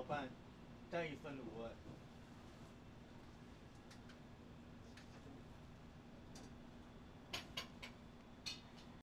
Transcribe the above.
老板，带一份卤味。